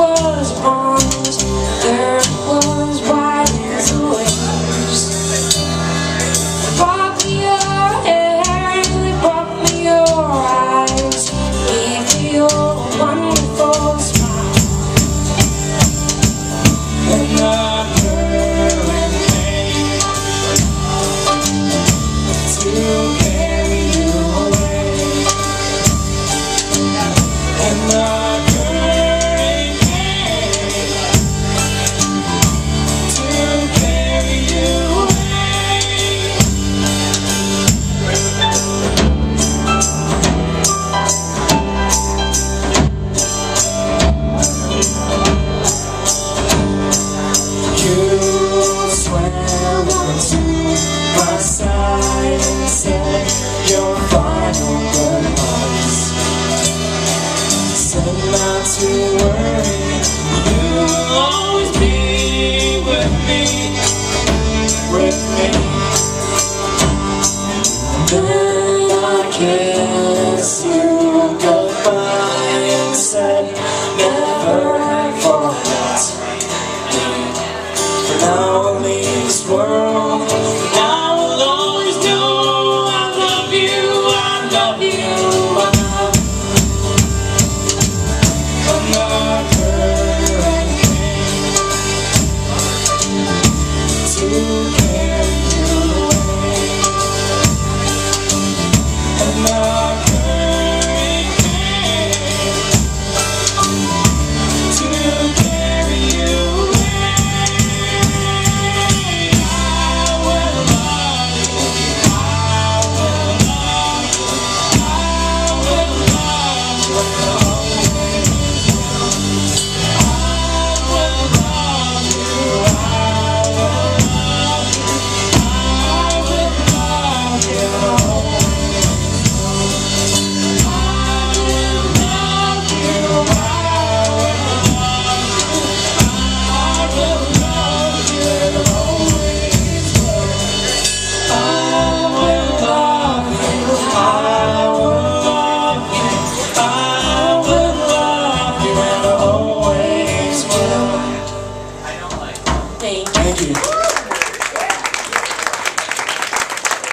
was bronze to worry,